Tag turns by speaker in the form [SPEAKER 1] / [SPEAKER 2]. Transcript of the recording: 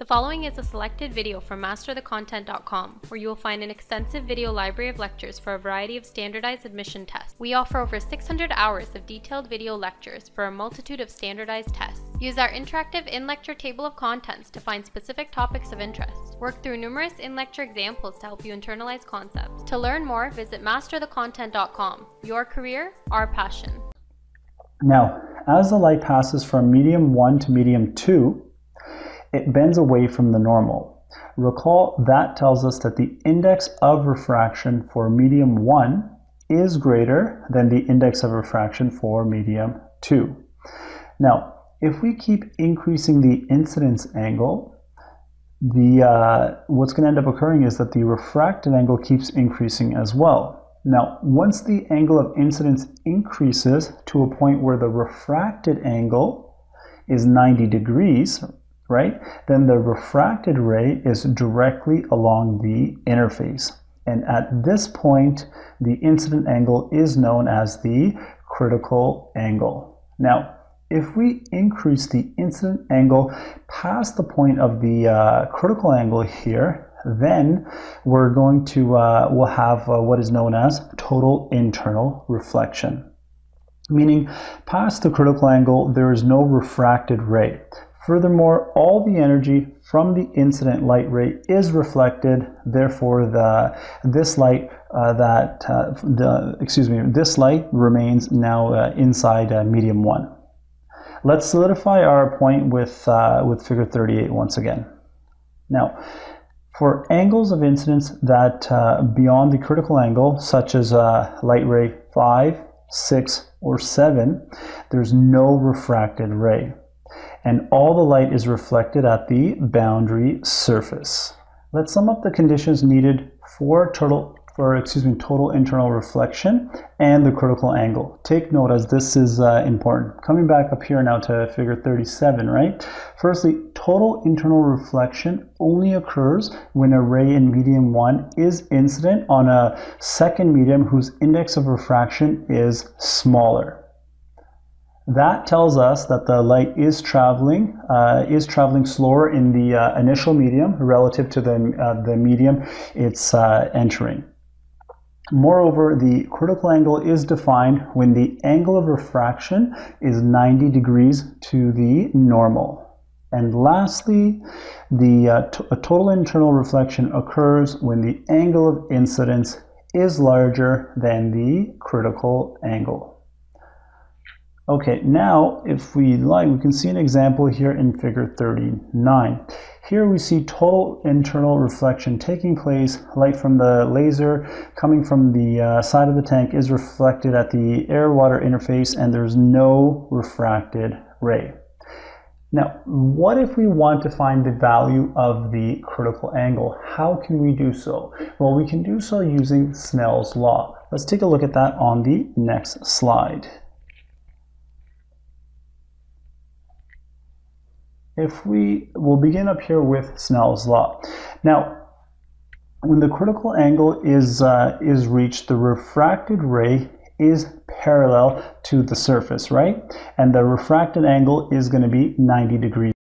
[SPEAKER 1] The following is a selected video from masterthecontent.com, where you will find an extensive video library of lectures for a variety of standardized admission tests. We offer over 600 hours of detailed video lectures for a multitude of standardized tests. Use our interactive in-lecture table of contents to find specific topics of interest. Work through numerous in-lecture examples to help you internalize concepts. To learn more, visit masterthecontent.com. Your career, our passion.
[SPEAKER 2] Now, as the light passes from medium 1 to medium 2, it bends away from the normal. Recall that tells us that the index of refraction for medium 1 is greater than the index of refraction for medium 2. Now, if we keep increasing the incidence angle, the uh, what's going to end up occurring is that the refracted angle keeps increasing as well. Now, once the angle of incidence increases to a point where the refracted angle is 90 degrees, right? Then the refracted ray is directly along the interface. And at this point, the incident angle is known as the critical angle. Now, if we increase the incident angle past the point of the uh, critical angle here, then we're going to, uh, we'll have uh, what is known as total internal reflection. Meaning, past the critical angle, there is no refracted ray. Furthermore, all the energy from the incident light ray is reflected. Therefore, the this light uh, that uh, the excuse me this light remains now uh, inside uh, medium one. Let's solidify our point with uh, with figure 38 once again. Now, for angles of incidence that uh, beyond the critical angle, such as light ray 5, 6, or 7, there's no refracted ray and all the light is reflected at the boundary surface. Let's sum up the conditions needed for total for excuse me total internal reflection and the critical angle. Take note as this is uh, important. Coming back up here now to figure 37, right? Firstly, total internal reflection only occurs when a ray in medium 1 is incident on a second medium whose index of refraction is smaller. That tells us that the light is traveling uh, is traveling slower in the uh, initial medium relative to the, uh, the medium it's uh, entering. Moreover, the critical angle is defined when the angle of refraction is 90 degrees to the normal. And lastly, the uh, total internal reflection occurs when the angle of incidence is larger than the critical angle. Okay, now if we like, we can see an example here in figure 39. Here we see total internal reflection taking place. Light from the laser coming from the uh, side of the tank is reflected at the air-water interface and there's no refracted ray. Now, what if we want to find the value of the critical angle? How can we do so? Well, we can do so using Snell's law. Let's take a look at that on the next slide. If we will begin up here with Snell's law. Now, when the critical angle is uh, is reached, the refracted ray is parallel to the surface, right? And the refracted angle is going to be 90 degrees.